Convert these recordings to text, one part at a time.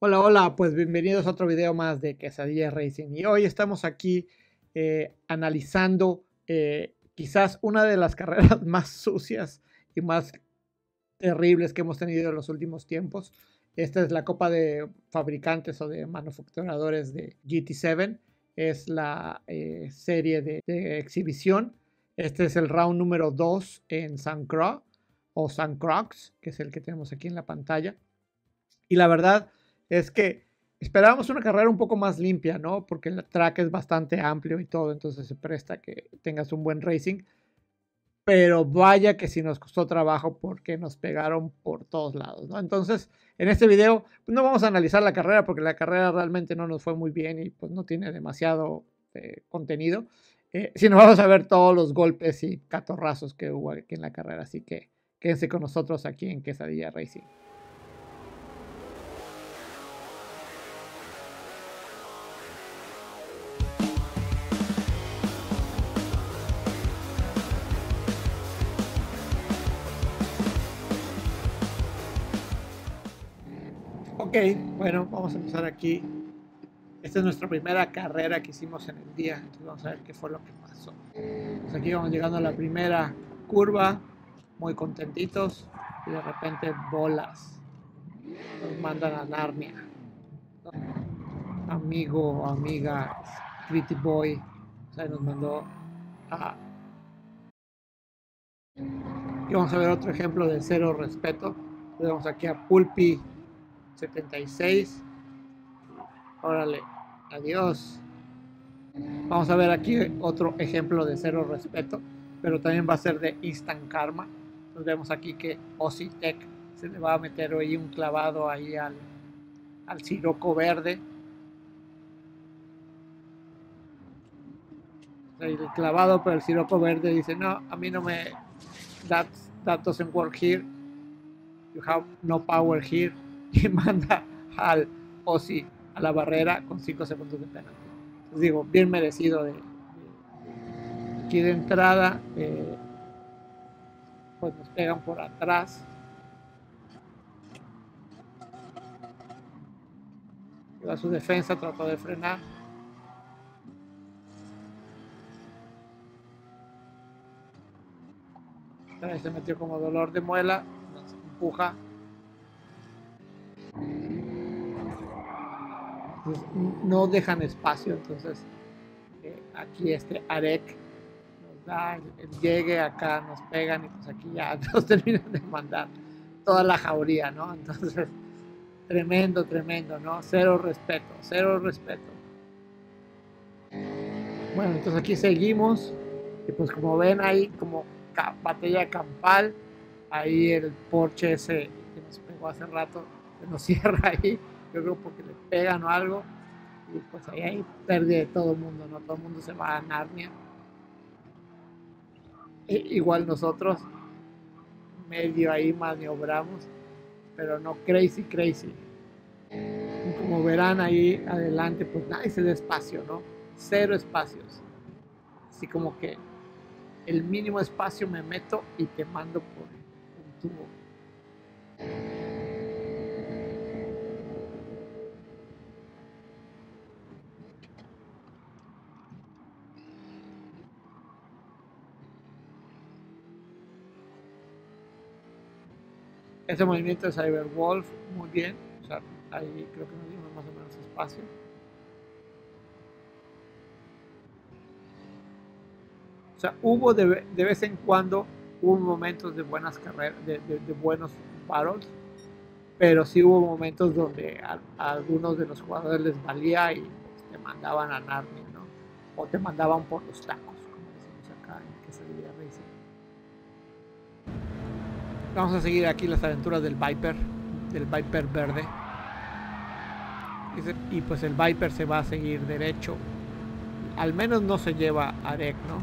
Hola, hola, pues bienvenidos a otro video más de Quesadilla Racing. Y hoy estamos aquí eh, analizando eh, quizás una de las carreras más sucias y más terribles que hemos tenido en los últimos tiempos. Esta es la Copa de Fabricantes o de Manufacturadores de GT7. Es la eh, serie de, exhibición. Este es el round número 2 en San Croix o San Croix, que es el que tenemos aquí en la pantalla. Y la verdad es que esperábamos una carrera un poco más limpia, ¿no? Porque el track es bastante amplio y todo, entonces se presta que tengas un buen racing. Pero vaya que si nos costó trabajo porque nos pegaron por todos lados, ¿no? Entonces, en este video pues no vamos a analizar la carrera porque la carrera realmente no nos fue muy bien y pues no tiene demasiado eh, contenido. Eh, sino vamos a ver todos los golpes y catorrazos que hubo aquí en la carrera. Así que quédense con nosotros aquí en Quesadilla Racing. Bueno, vamos a empezar aquí. Esta es nuestra primera carrera que hicimos en el día. Vamos a ver qué fue lo que pasó. Pues aquí vamos llegando a la primera curva, muy contentitos. Y de repente bolas. Nos mandan a Narnia. Amigo amiga, Pretty Boy. O sea, nos mandó a... Y vamos a ver otro ejemplo de cero respeto. Tenemos aquí a Pulpi 76. Órale, adiós. Vamos a ver aquí otro ejemplo de cero respeto, pero también va a ser de instant karma. Entonces vemos aquí que Tech se le va a meter ahí un clavado ahí al, al siroco verde. El clavado, pero el siroco verde dice, no, a mí no me... That, that doesn't work here. You have no power here y manda al Ozzy a la barrera con 5 segundos de penalti. Entonces digo, bien merecido de, aquí de entrada. Eh, pues nos pegan por atrás. a su defensa, trató de frenar. se metió como dolor de muela, empuja pues, no dejan espacio, entonces eh, aquí este Arek nos da el, llegue acá, nos pegan y pues aquí ya nos terminan de mandar toda la jauría, ¿no? Entonces, tremendo, tremendo, ¿no? Cero respeto, cero respeto. Bueno, entonces aquí seguimos y pues como ven ahí como batalla campal, ahí el Porsche ese que nos pegó hace rato nos cierra ahí, yo creo porque le pegan o algo, y pues ahí hay pérdida de todo el mundo, ¿no? Todo el mundo se va a Narnia. Igual nosotros medio ahí maniobramos, pero no crazy, crazy. como verán ahí adelante, pues nada, es el espacio, ¿no? Cero espacios. Así como que el mínimo espacio me meto y te mando por un tubo. Ese movimiento de Cyberwolf, muy bien. O sea, ahí creo que nos dimos más o menos espacio. O sea, hubo de, vez en cuando, hubo momentos de buenas carreras, de, buenos paros, pero sí hubo momentos donde a, algunos de los jugadores les valía y pues, te mandaban a Narnia, ¿no? O te mandaban por los tacos, como decimos acá en que Racing. Vamos a seguir aquí las aventuras del Viper, del Viper verde. Y pues el Viper se va a seguir derecho. Al menos no se lleva a Arek, ¿no?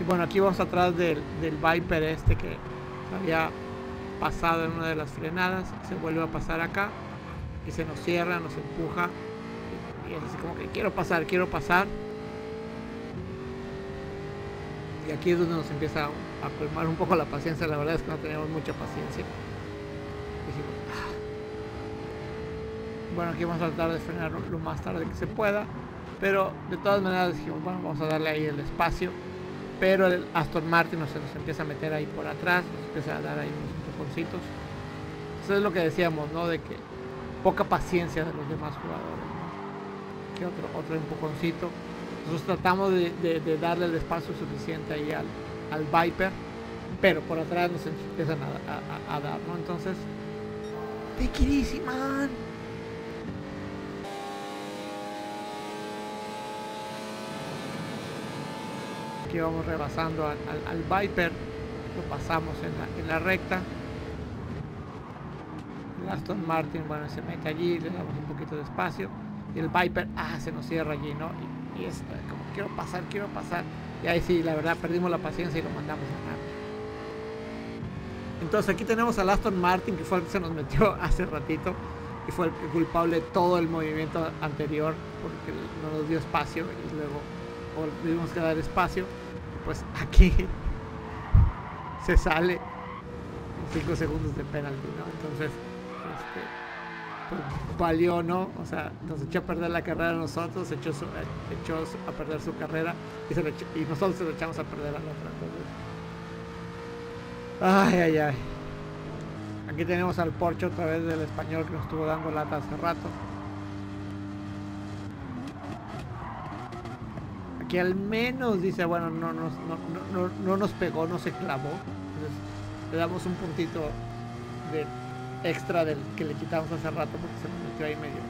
Y bueno, aquí vamos atrás del, del Viper este que había pasado en una de las frenadas. Se vuelve a pasar acá. Y se nos cierra, nos empuja. Y es así como que quiero pasar, quiero pasar Y aquí es donde nos empieza a colmar un poco la paciencia. La verdad es que no teníamos mucha paciencia. Ah". Bueno, aquí vamos a tratar de frenar lo más tarde que se pueda. Pero de todas maneras dijimos, bueno, vamos a darle ahí el espacio. Pero el Aston Martin se nos empieza a meter ahí por atrás, nos empieza a dar ahí unos empujoncitos. Eso es lo que decíamos, ¿no? De que poca paciencia de los demás jugadores. ¿no? Otro, otro empujoncito. Nosotros tratamos de, darle el espacio suficiente ahí al, al, Viper, pero por atrás nos empiezan a, a dar, ¿no? Entonces, take it easy, man. Aquí vamos rebasando al, Viper, lo pasamos en la, recta. El Aston Martin, bueno, se mete allí, le damos un poquito de espacio. Y el Viper, ah, se nos cierra allí, ¿no? Es como, quiero pasar, quiero pasar. Y ahí sí, la verdad, perdimos la paciencia y lo mandamos a ganar. Entonces aquí tenemos al Aston Martin, que fue el que se nos metió hace ratito. Y fue el culpable de todo el movimiento anterior, porque no nos dio espacio y luego tuvimos que dar espacio, pues aquí se sale 5 segundos de penalti, ¿no? Entonces, este, pues, valió, ¿no? O sea, nos echó a perder la carrera a nosotros, echó, echó a perder su carrera y, nosotros se lo echamos a perder a la otra. ay, ay, ay. Aquí tenemos al Porsche otra vez del español que nos estuvo dando lata hace rato. que al menos dice, bueno, no, no, no, no, nos pegó, no se clavó. Entonces le damos un puntito de extra del que le quitamos hace rato porque se nos metió ahí medio,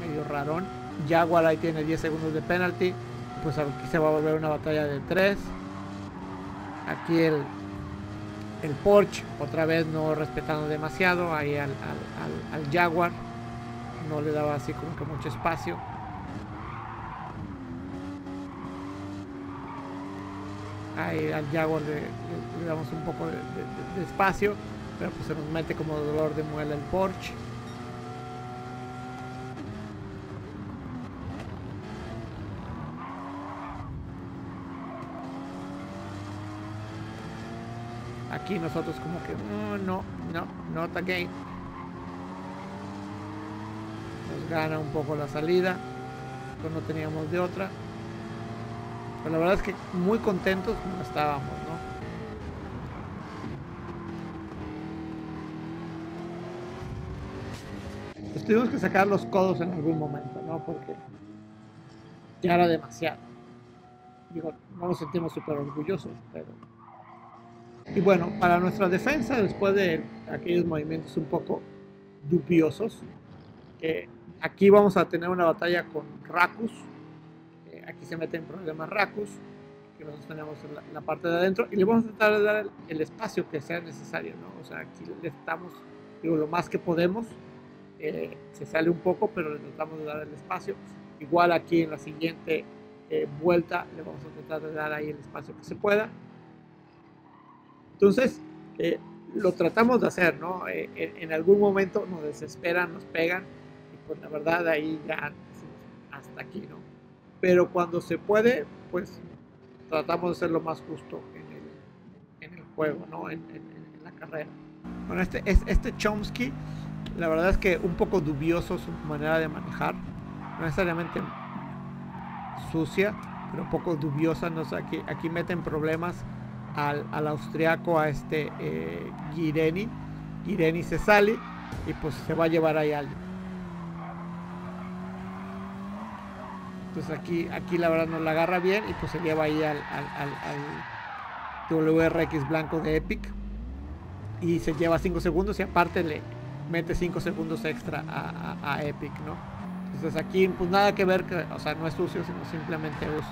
medio rarón. Jaguar ahí tiene 10 segundos de penalty. Pues aquí se va a volver una batalla de 3. Aquí el, el Porsche otra vez no respetando demasiado ahí al, al, al Jaguar. No le daba así como que mucho espacio. ahí al Jaguar le, damos un poco de, espacio, pero pues se nos mete como dolor de muela el Porsche. Aquí nosotros como que no, no, no, not. Nos gana un poco la salida, pero no teníamos de otra la verdad es que muy contentos no estábamos, ¿no? Pues tuvimos que sacar los codos en algún momento, ¿no? Porque ya era demasiado. Digo, no nos sentimos súper orgullosos, pero... Y bueno, para nuestra defensa, después de aquellos movimientos un poco dubiosos, aquí vamos a tener una batalla con Rakus, aquí se mete en problemas Racus, que nosotros tenemos en la, parte de adentro, y le vamos a tratar de dar el, espacio que sea necesario, ¿no? O sea, aquí le estamos, digo, lo más que podemos, eh, se sale un poco, pero le tratamos de dar el espacio. Igual aquí en la siguiente eh, vuelta le vamos a tratar de dar ahí el espacio que se pueda. Entonces, eh, lo tratamos de hacer, ¿no? En, en, algún momento nos desesperan, nos pegan, y pues la verdad ahí ya hasta aquí, ¿no? pero cuando se puede, pues tratamos de ser lo más justo en el, juego, ¿no? En, la carrera. Bueno, este, este Chomsky, la verdad es que un poco dubioso su manera de manejar, no necesariamente sucia, pero un poco dubiosa, no aquí, aquí meten problemas al, al austriaco, a este eh, Gireni, Gireni se sale y pues se va a llevar ahí alguien. pues aquí, aquí la verdad no la agarra bien y pues se lleva ahí al, WRX blanco de Epic. Y se lleva 5 segundos y aparte le mete 5 segundos extra a, Epic, ¿no? Entonces aquí pues nada que ver, o sea, no es sucio, sino simplemente es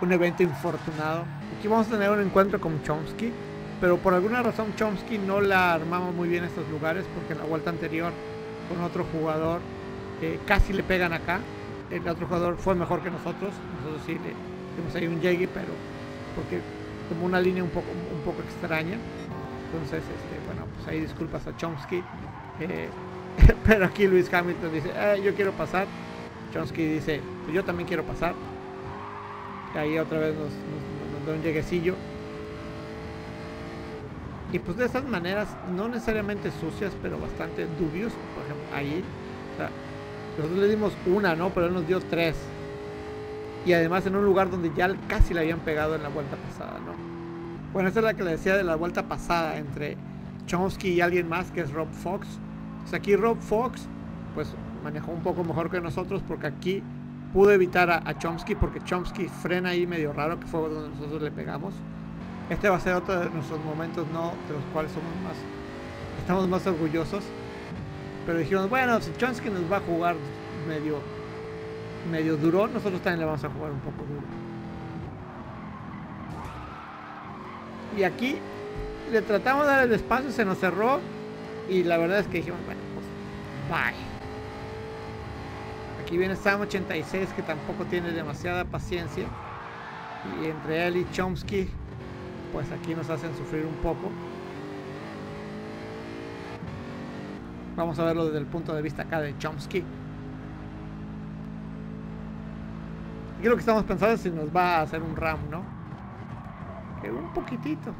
un evento infortunado. Aquí vamos a tener un encuentro con Chomsky, pero por alguna razón Chomsky no la armamos muy bien estos lugares porque en la vuelta anterior con otro jugador eh, casi le pegan acá el otro jugador fue mejor que nosotros. Nosotros sí le dimos ahí un Yegi, pero porque como una línea un poco, un poco extraña. Entonces, este, bueno, pues ahí disculpas a Chomsky. Eh, pero aquí Luis Hamilton dice, ah, yo quiero pasar. Chomsky dice, pues yo también quiero pasar. ahí otra vez nos, da un lleguecillo. Y pues de esas maneras, no necesariamente sucias, pero bastante dubios. Por ejemplo, ahí. nosotros le dimos una, ¿no? Pero él nos dio tres. Y además en un lugar donde ya casi le habían pegado en la vuelta pasada, ¿no? Bueno, esta es la que le decía de la vuelta pasada entre Chomsky y alguien más, que es Rob Fox. Pues aquí Rob Fox, pues manejó un poco mejor que nosotros porque aquí pudo evitar a, Chomsky porque Chomsky frena ahí medio raro, que fue donde nosotros le pegamos. Este va a ser otro de nuestros momentos, no de los cuales somos más, estamos más orgullosos. Pero dijimos, bueno, si Chomsky nos va a jugar medio, medio duro, nosotros también le vamos a jugar un poco duro. Y aquí le tratamos de dar el espacio, se nos cerró. Y la verdad es que dijimos, bueno, pues bye. Aquí viene Sam 86 que tampoco tiene demasiada paciencia. Y entre él y Chomsky, pues aquí nos hacen sufrir un poco. Vamos a verlo desde el punto de vista acá de Chomsky. Aquí lo que estamos pensando es si nos va a hacer un RAM, ¿no? Que un poquitito.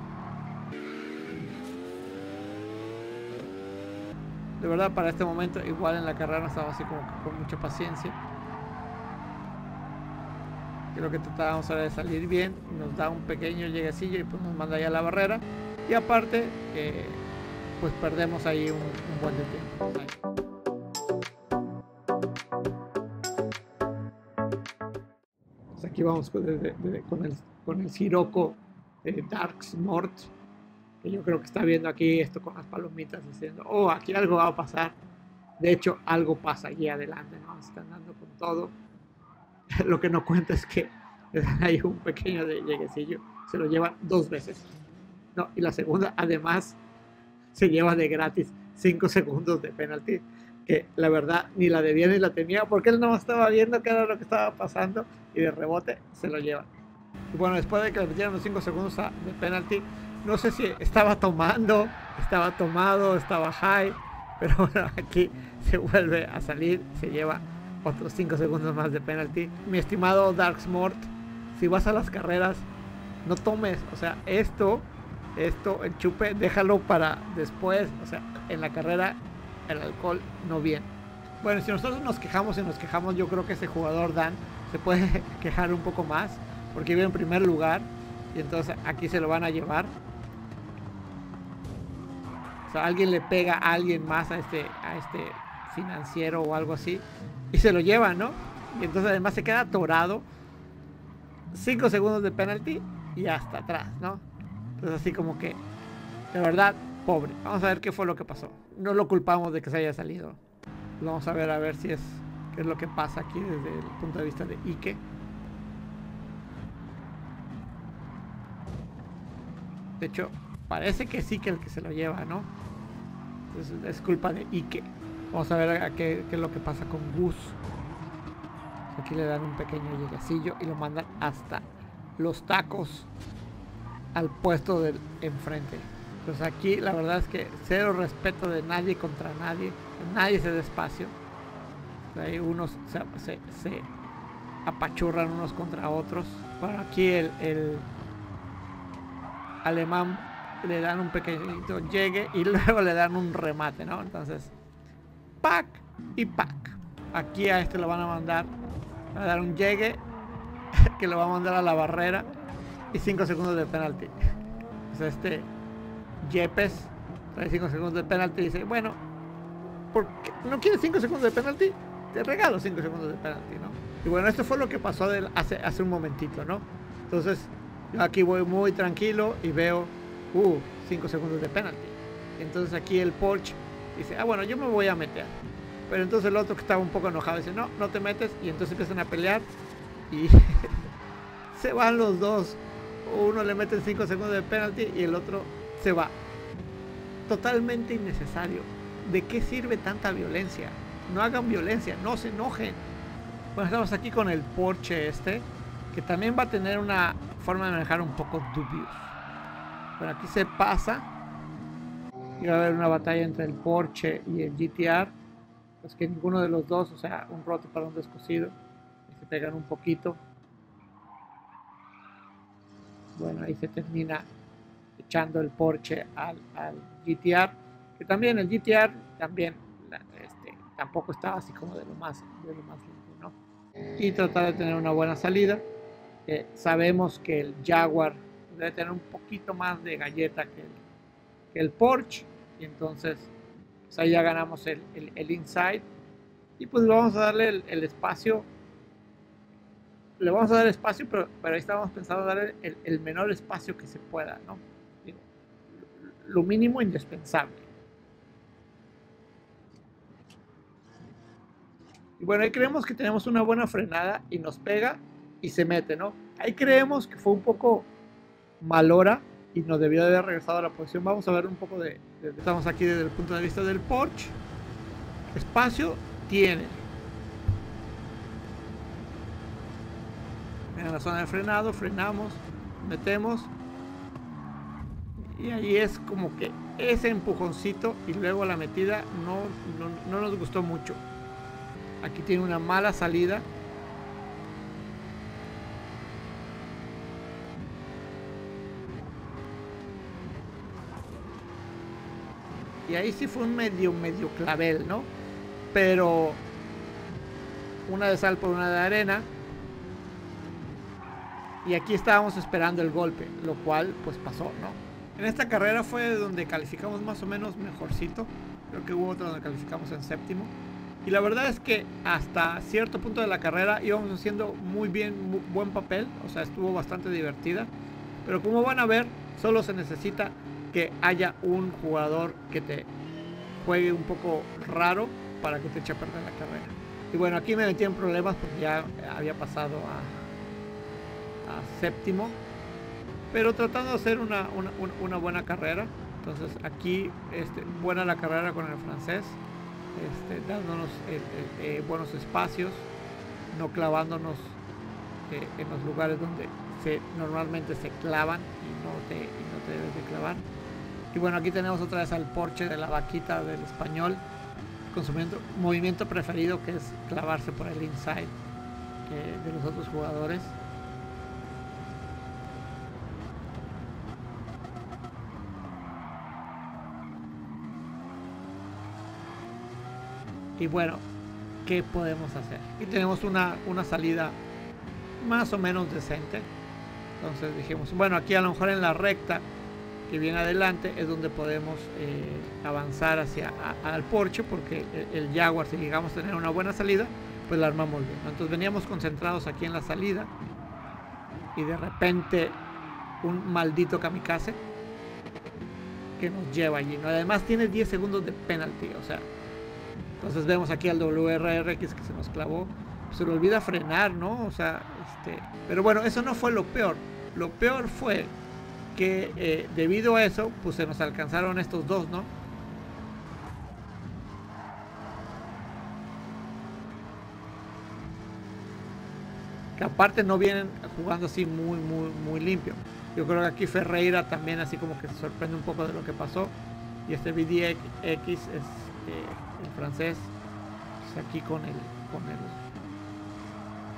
De verdad para este momento igual en la carrera estaba así como con mucha paciencia. Creo que tratábamos ahora de salir bien nos da un pequeño lleguecillo y pues nos manda ya la barrera. Y aparte eh, pues perdemos ahí un, buen tiempo. Pues aquí vamos con, el, con el Sirocco eh, Darks Mort que yo creo que está viendo aquí esto con las palomitas diciendo, oh, aquí algo va a pasar. De hecho, algo pasa allí adelante, ¿no? Están dando con todo. Lo que no cuenta es que hay un pequeño lleguecillo, se lo llevan dos veces. No, y la segunda, además, se lleva de gratis cinco segundos de penalti, que la verdad ni la debía ni la tenía, porque él no estaba viendo qué era lo que estaba pasando y de rebote se lo lleva. Y bueno, después de que le metieron los cinco segundos de penalti, no sé si estaba tomando, estaba tomado, estaba high, pero bueno, aquí se vuelve a salir, se lleva otros 5 segundos más de penalty. Mi estimado Darksmort, si vas a las carreras, no tomes, o sea, esto, esto, el chupe, déjalo para después, o sea, en la carrera el alcohol no viene. Bueno, si nosotros nos quejamos y nos quejamos, yo creo que ese jugador Dan se puede quejar un poco más, porque vive en primer lugar y entonces aquí se lo van a llevar sea, alguien le pega a alguien más a este, a este financiero o algo así y se lo lleva, ¿no? Y entonces además se queda atorado. 5 segundos de penalty y hasta atrás, ¿no? Entonces así como que, de verdad, pobre. Vamos a ver qué fue lo que pasó. No lo culpamos de que se haya salido. Vamos a ver a ver si es qué es lo que pasa aquí desde el punto de vista de Ike. De hecho, parece que sí que el que se lo lleva, ¿no? Es, culpa de Ike. Vamos a ver qué, es lo que pasa con Gus. Aquí le dan un pequeño lleguecillo y lo mandan hasta los tacos al puesto del enfrente. Pues aquí la verdad es que cero respeto de nadie contra nadie. Nadie se despacio. Ahí unos se, apachurran unos contra otros. Bueno, aquí el alemán le dan un pequeñito llegue y luego le dan un remate, ¿no? Entonces, pack y pack. Aquí a este lo van a mandar, a dar un llegue que lo va a mandar a la barrera y 5 segundos de penalti. O sea, este Yepes trae 5 segundos de penalti dice, bueno, ¿por qué no quieres 5 segundos de penalti? Te regalo 5 segundos de penalti, ¿no? Y bueno, esto fue lo que pasó hace, hace un momentito, ¿no? Entonces, yo aquí voy muy tranquilo y veo uh, 5 segundos de penalti. Entonces aquí el Porsche dice, ah, bueno, yo me voy a meter. Pero entonces el otro que estaba un poco enojado dice, no, no te metes. Y entonces empiezan a pelear y se van los dos. Uno le mete 5 segundos de penalti y el otro se va. Totalmente innecesario. ¿De qué sirve tanta violencia? No hagan violencia, no se enojen. Bueno, estamos aquí con el Porsche este, que también va a tener una forma de manejar un poco dubious. Bueno, aquí se pasa. Y va a haber una batalla entre el Porsche y el GTR. Pues que ninguno de los dos, o sea, un roto para un descosido. Se pegan un poquito. Bueno, ahí se termina echando el Porsche al, al GTR, que también el GTR también este, tampoco estaba así como de lo más, de lo más limpio, ¿no? Y tratar de tener una buena salida. Eh, sabemos que el Jaguar debe tener un poquito más de galleta que el, que el Porsche, y entonces pues ahí ya ganamos el, el, el inside. Y pues vamos a darle el, el espacio le vamos a dar espacio, pero, pero ahí estábamos pensando dar el, menor espacio que se pueda, ¿no? Lo mínimo indispensable. Y bueno, ahí creemos que tenemos una buena frenada y nos pega y se mete, ¿no? Ahí creemos que fue un poco malora y nos debió de haber regresado a la posición. Vamos a ver un poco de, de estamos aquí desde el punto de vista del Porsche. Espacio tiene en la zona de frenado, frenamos, metemos y ahí es como que ese empujoncito y luego la metida no, no, no nos gustó mucho. Aquí tiene una mala salida. Y ahí sí fue un medio, medio clavel, ¿no? Pero una de sal por una de arena y aquí estábamos esperando el golpe, lo cual pues pasó, ¿no? En esta carrera fue donde calificamos más o menos mejorcito, creo que hubo otro donde calificamos en séptimo. Y la verdad es que hasta cierto punto de la carrera íbamos haciendo muy bien, buen papel, o sea, estuvo bastante divertida. Pero como van a ver, solo se necesita que haya un jugador que te juegue un poco raro para que te eche a perder la carrera. Y bueno, aquí me metí en problemas porque ya había pasado a, séptimo, pero tratando de hacer una, buena carrera. Entonces aquí este, buena la carrera con el francés, este, dándonos eh, buenos espacios, no clavándonos eh, en los lugares donde normalmente se clavan y no, te, y no te debes de clavar. Y bueno, aquí tenemos otra vez al Porsche de la vaquita del español, con su movimiento preferido que es clavarse por el inside eh, de los otros jugadores. Y bueno, ¿qué podemos hacer? Y tenemos una, una salida más o menos decente. Entonces dijimos, bueno, aquí a lo mejor en la recta que viene adelante es donde podemos eh, avanzar hacia al Porsche porque el, el, Jaguar si llegamos a tener una buena salida pues la armamos bien entonces veníamos concentrados aquí en la salida y de repente un maldito kamikaze que nos lleva allí ¿no? además tiene 10 segundos de penalty o sea entonces vemos aquí al WRRX que se nos clavó. Se le olvida frenar, ¿no? O sea, este... Pero bueno, eso no fue lo peor. Lo peor fue que eh, debido a eso, pues se nos alcanzaron estos dos, ¿no? Que aparte no vienen jugando así muy, muy, muy limpio. Yo creo que aquí Ferreira también así como que se sorprende un poco de lo que pasó. Y este VDX es... Eh, francés, pues, aquí con el, con el,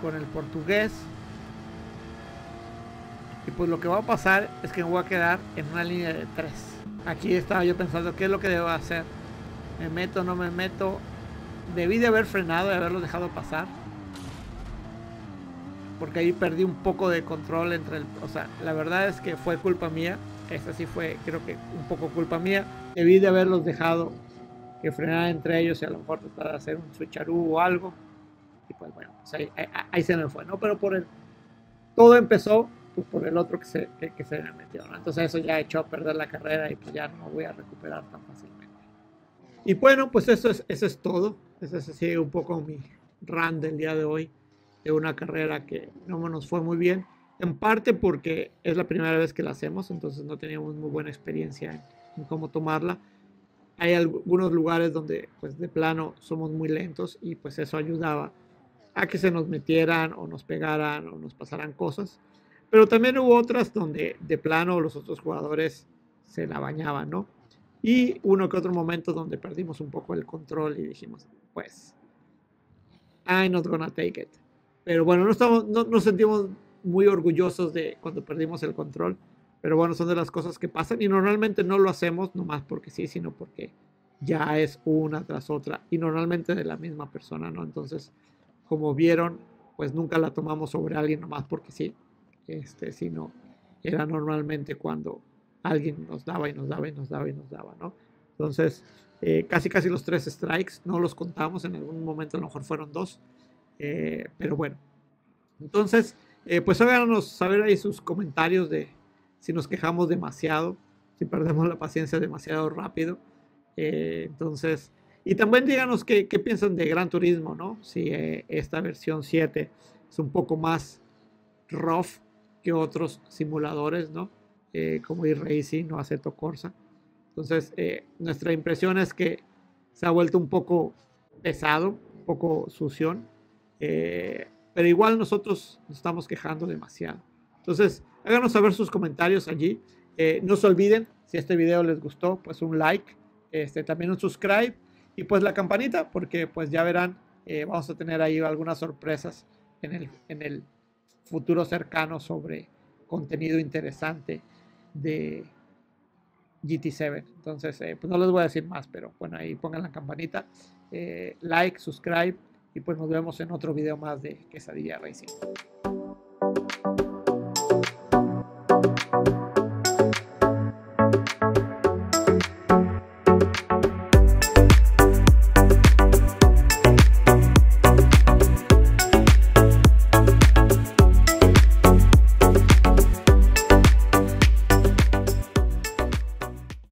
con el portugués. Y pues lo que va a pasar es que me voy a quedar en una línea de tres. Aquí estaba yo pensando qué es lo que debo hacer. Me meto, no me meto. Debí de haber frenado, de haberlo dejado pasar. Porque ahí perdí un poco de control entre el... O sea, la verdad es que fue culpa mía. Esta sí fue, creo que un poco culpa mía. Debí de haberlos dejado que frenar entre ellos y a lo mejor tratar de hacer un switcharoo o algo. Y pues bueno, pues ahí, ahí, se me fue, ¿no? Pero por el... Todo empezó pues, por el otro que se, que, que se me metió, ¿no? Entonces eso ya echó a perder la carrera y pues ya no voy a recuperar tan fácilmente. Y bueno, pues eso es, eso es todo. Ese es así un poco mi run del día de hoy de una carrera que no nos fue muy bien. En parte porque es la primera vez que la hacemos, entonces no teníamos muy buena experiencia en, en cómo tomarla hay algunos lugares donde pues de plano somos muy lentos y pues eso ayudaba a que se nos metieran o nos pegaran o nos pasaran cosas. Pero también hubo otras donde de plano los otros jugadores se la bañaban, ¿no? Y uno que otro momento donde perdimos un poco el control y dijimos, pues, I'm not gonna take it. Pero bueno, no, estamos, no nos sentimos muy orgullosos de cuando perdimos el control, Pero bueno, son de las cosas que pasan y normalmente no lo hacemos nomás porque sí, sino porque ya es una tras otra y normalmente de la misma persona, ¿no? Entonces, como vieron, pues nunca la tomamos sobre alguien nomás porque sí, este, sino era normalmente cuando alguien nos daba y nos daba y nos daba y nos daba, ¿no? Entonces, eh, casi casi los tres strikes, no los contamos, en algún momento a lo mejor fueron dos, eh, pero bueno. Entonces, eh, pues háganos saber ahí sus comentarios de si nos quejamos demasiado, si perdemos la paciencia demasiado rápido. entonces, y también díganos qué, qué, piensan de Gran Turismo, ¿no? Si esta versión 7 es un poco más rough que otros simuladores, ¿no? como iRacing o Aceto Corsa. Entonces, eh, nuestra impresión es que se ha vuelto un poco pesado, un poco sución, eh, pero igual nosotros nos estamos quejando demasiado. Entonces, háganos saber sus comentarios allí. Eh, no se olviden, si este video les gustó, pues un like, este, también un subscribe y pues la campanita, porque pues ya verán, vamos a tener ahí algunas sorpresas en el, en el futuro cercano sobre contenido interesante de GT7. Entonces, eh, pues no les voy a decir más, pero bueno, ahí pongan la campanita, eh, like, subscribe y pues nos vemos en otro video más de Quesadilla Racing.